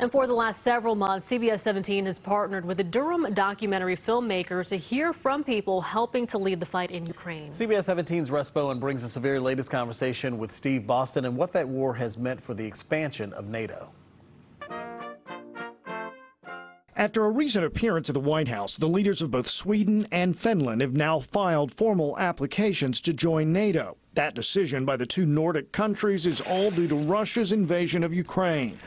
And for the last several months, CBS 17 has partnered with the Durham documentary filmmaker to hear from people helping to lead the fight in Ukraine. CBS 17's Russ Bowen brings us a very latest conversation with Steve Boston and what that war has meant for the expansion of NATO. After a recent appearance at the White House, the leaders of both Sweden and Finland have now filed formal applications to join NATO. That decision by the two Nordic countries is all due to Russia's invasion of Ukraine.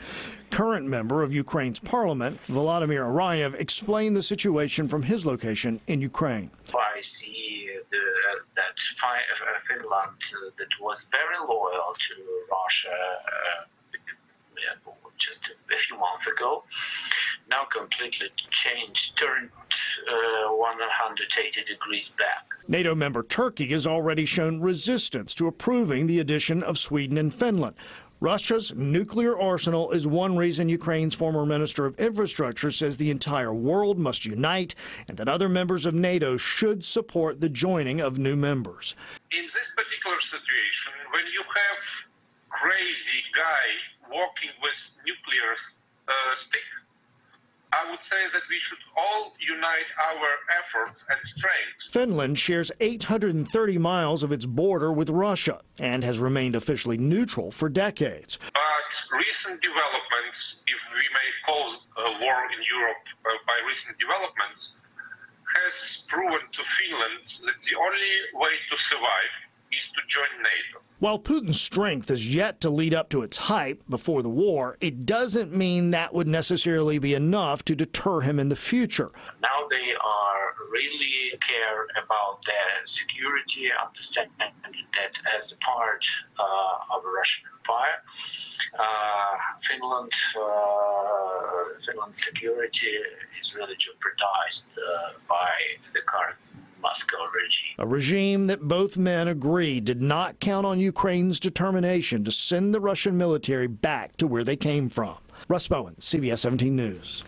Current member of Ukraine's parliament, Volodymyr Ariev, explained the situation from his location in Ukraine. I see the, that uh, Finland uh, that was very loyal to Russia uh, just a few months ago now completely changed, turned uh, 180 degrees back. NATO member Turkey has already shown resistance to approving the addition of Sweden and Finland. Russia's nuclear arsenal is one reason Ukraine's former minister of infrastructure says the entire world must unite and that other members of NATO should support the joining of new members. In this particular situation, when you have crazy guy walking with nuclear uh, stick, I would say that we should all unite our efforts and strengths. Finland shares 830 miles of its border with Russia and has remained officially neutral for decades. But recent developments, if we may call a war in Europe uh, by recent developments, has proven to Finland that the only way to survive is to join NATO. While Putin's strength is yet to lead up to its height before the war, it doesn't mean that would necessarily be enough to deter him in the future. Now they are really care about their security, understand that as a part uh, of a Russian empire, uh, Finland, uh, Finland's security is really jeopardized uh, by the current Moscow regime. A regime that both men agree did not count on Ukraine's determination to send the Russian military back to where they came from. Russ Bowen, CBS 17 News.